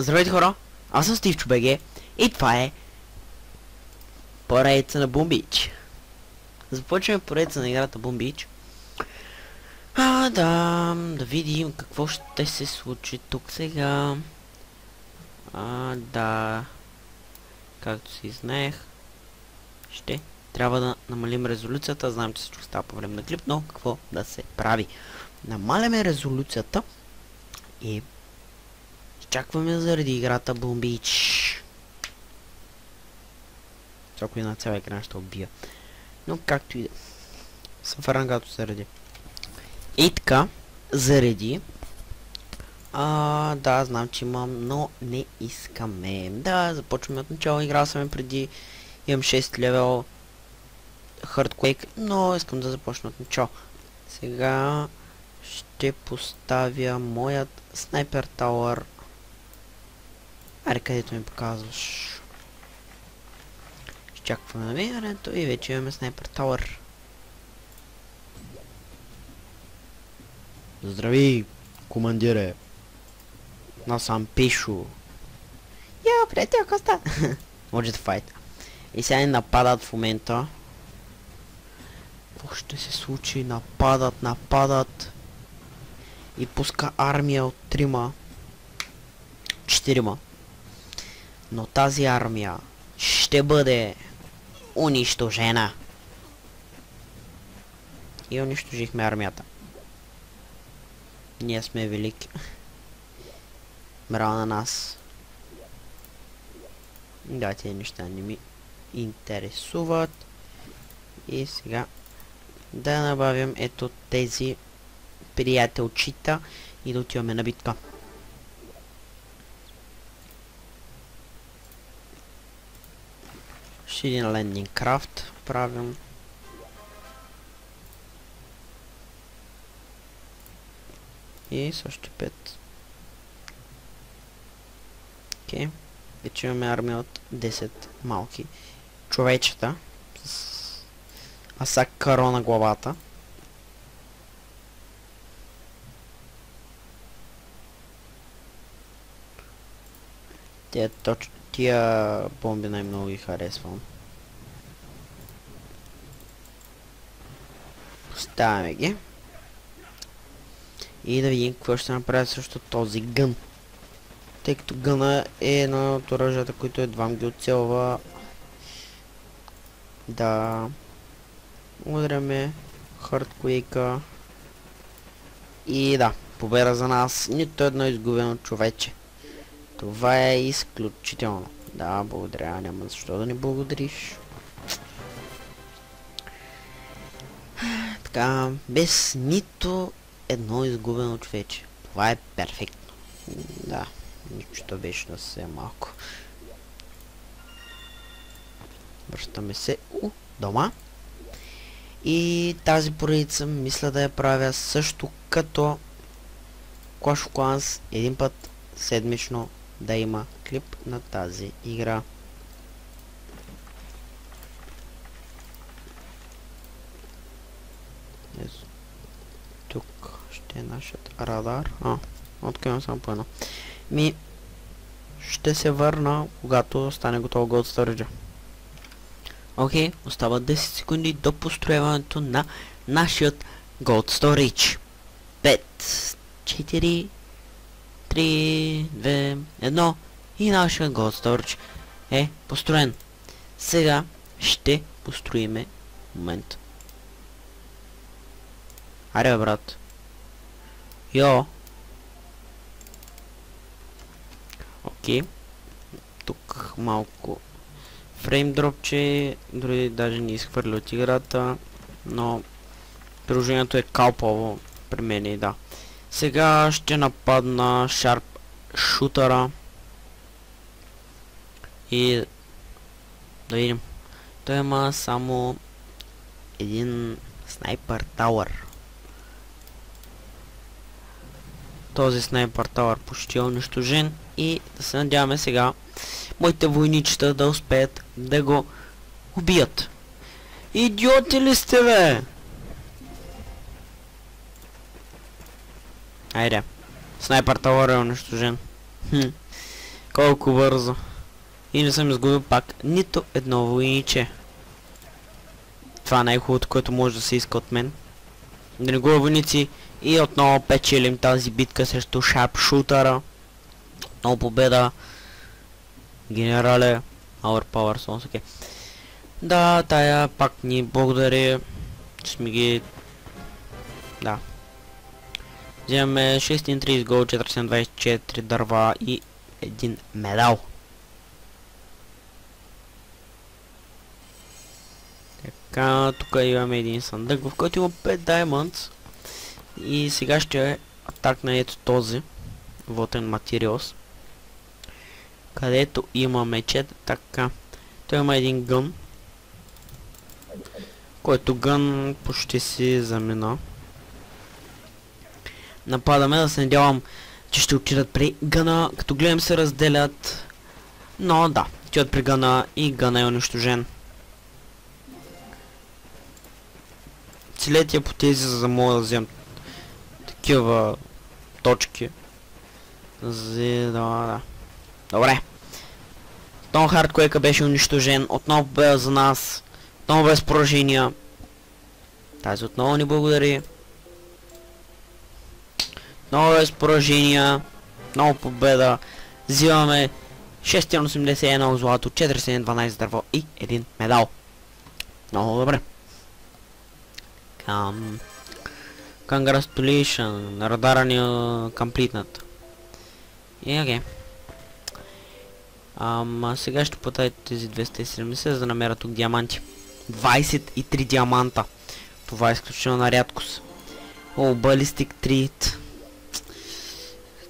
Здравейте хора, аз съм Стив Чубеге и това е поредица на Бумбич. Започваме поредица на играта Бумбич. А, да, да видим какво ще се случи тук сега. А, да. Както си знаех, ще трябва да намалим резолюцията. Знам, че всичко става по време на клип, но какво да се прави? Намаляме резолюцията и Изчакваме заради играта Бомбич. Всяко една цяла екран ще убия. Но както и да. Съм фарангато заради. И така, заради. А, да, знам, че имам, но не искаме. Да, започваме от начало. Играл съм преди. Имам 6 левел Hardquake, но искам да започна от начало. Сега ще поставя моят снайпер тауър Аре, където ми показваш. Изчакваме намирането и вече имаме снайпер тауър. Здрави, командире. Аз съм Пишо. Йо, приятел, Коста. Може да файт. И сега ни нападат в момента. Какво ще се случи? Нападат, нападат. И пуска армия от трима. Четирима. Но тази армия ще бъде унищожена. И унищожихме армията. Ние сме велики. Браво на нас. Да, тези неща не ми интересуват. И сега да набавим ето тези приятелчита и да отиваме на битка. Ще един лендинг крафт правим. И също 5. Окей. Вече имаме армия от 10 малки човечета. С асак каро на главата. Те точно Тия бомби най-много ги харесвам. Поставяме ги. И да видим какво ще направя също този гън. Тъй като гъна е една от оръжията, които едва ги оцелва. Да. Удряме хардкуейка. И да, победа за нас. Нито едно изгубено човече. Това е изключително. Да, благодаря. Няма защо да не благодариш. Така, без нито едно изгубено човече. Това е перфектно. Да, нищо беше да се малко. Връщаме се у дома. И тази поредица мисля да я правя също като Clash of Clans един път седмично да има клип на тази игра. Yes. Тук ще е нашият радар. А, откривам само по едно. Ми, ще се върна, когато стане готово Gold Storage. Окей, остават 10 секунди до построяването на нашият Gold Storage. 5, 4, 3, 2, 1 и нашия Gold Storage е построен. Сега ще построиме момент. Аре, брат. Йо. Окей. Тук малко фрейм дропче, дори даже не изхвърля от играта, но приложението е калпаво при мен и да. Сега ще нападна Sharp шутъра. И да видим. Той има само един снайпер тауър. Този снайпер тауър почти е унищожен и да се надяваме сега моите войничета да успеят да го убият. Идиоти ли сте бе? Айде. Снайпер Тауър е унищожен. Хм. Колко бързо. И не съм изгубил пак нито едно войниче. Това е най-хубавото, което може да се иска от мен. Не губя войници и отново печелим тази битка срещу шапшутъра. Много победа. Генерале. Our Power окей. Да, тая пак ни благодари. Че сме ги... Вземаме 630 гол, 424 дърва и един медал. Така, тук имаме един съндък, в който има 5 diamonds. И сега ще атакна ето този. Вотен материалс. Където има мечет, така. Той има един гън. Който гън почти си замина. Нападаме да се надявам, че ще отидат при гъна, като гледам се разделят. Но да, отидат при гъна и гъна е унищожен. Целете тези, за да мога да взем такива точки. За да, да. Добре. Том Хардквейка беше унищожен. Отново бе за нас. Отново без поражения. Тази отново ни благодари. Много без. Много победа. Взимаме 681 злато, 412 дърво и един медал. Много добре. Кам... Congratulations. Радара ни комплитнат. И окей. Ама сега ще потая тези 270, за да намеря тук диаманти. 23 диаманта. Това е изключителна рядкост. О, балистик трит.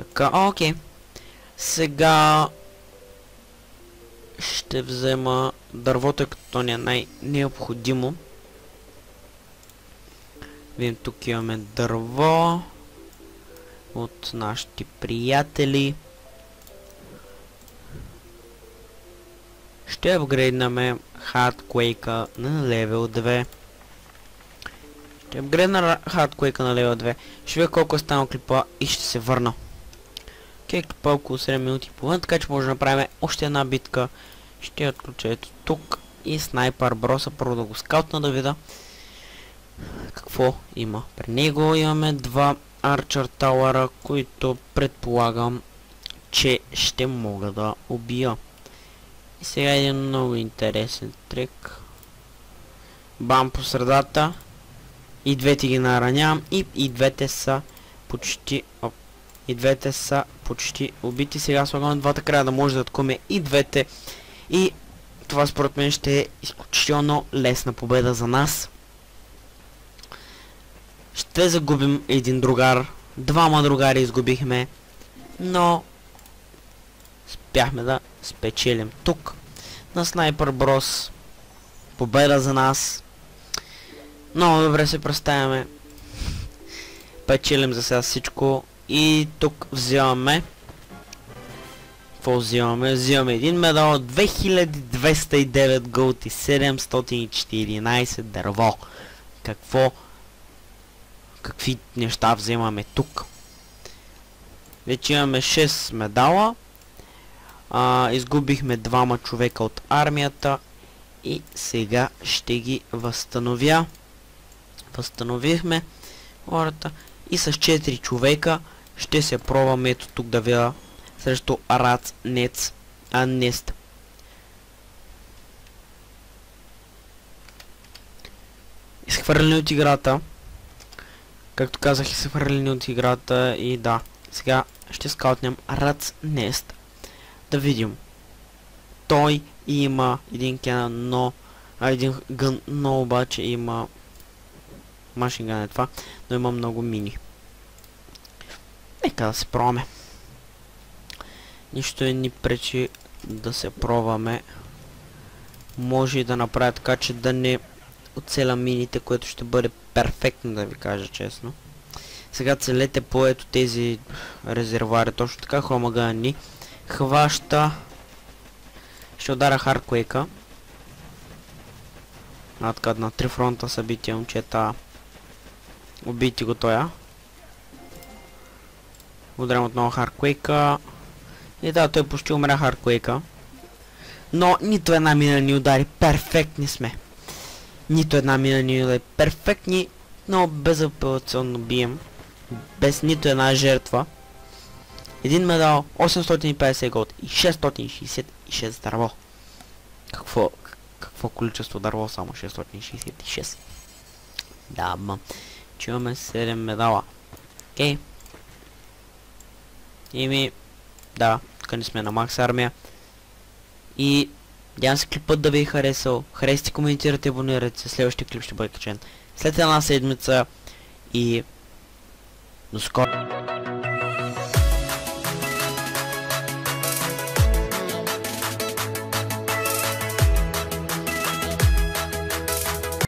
Така, окей. Сега ще взема дървото, като ни е най-необходимо. Видим, тук имаме дърво от нашите приятели. Ще апгрейднаме хардквейка на левел 2. Ще апгрейдна хардквейка на левел 2. Ще видя колко е станал клипа и ще се върна. Окей, клипа около 7 минути и така че може да направим още една битка. Ще отключа ето тук и снайпер броса, първо да го скаутна да видя какво има. При него имаме два Арчер Тауъра, които предполагам, че ще мога да убия. И сега един много интересен трик. Бам по средата. И двете ги наранявам. И, и двете са почти... Оп, и двете са почти убити. Сега слагам двата края да може да откуме и двете. И това според мен ще е изключително лесна победа за нас. Ще загубим един другар. Двама другари изгубихме. Но успяхме да спечелим тук на Снайпер Брос. Победа за нас. Много добре се представяме. Печелим за сега всичко. И тук взимаме. Какво взимаме? Взимаме един медал от 2209 голд и 714 дърво. Какво? Какви неща взимаме тук? Вече имаме 6 медала. А, изгубихме двама човека от армията. И сега ще ги възстановя. Възстановихме хората. И с 4 човека ще се пробваме ето тук да видя срещу Арац Нец Анест. Изхвърлени от играта. Както казах, изхвърлени от играта и да. Сега ще скаутнем Арац Нест да видим. Той има един кенън, но... А, един гън, но обаче има... Машинган е това, но има много мини. Нека да се пробваме. Нищо е ни пречи да се пробваме. Може и да направя така, че да не оцеля мините, което ще бъде перфектно, да ви кажа честно. Сега целете по ето тези резервуари, точно така, хромагани хваща. Ще удара Хардквейка. Надкъд на три фронта събития, момчета. Убийте го тоя. Ударям отново Хардквейка. И да, той почти умря хардквейка. Но нито една мина ни удари. Перфектни сме. Нито една мина ни удари. Перфектни, но безапелационно бием. Без нито една жертва. Един медал, 850 год и 666 дърво. Какво, какво количество дърво? Само 666. Да, ма. Че имаме 7 медала. Окей. И ми... Да, не сме на макс армия. И... Надявам се клипът да ви е харесал. Харесайте, коментирате, абонирайте се. Следващия клип ще бъде качен след една седмица. И... До скоро.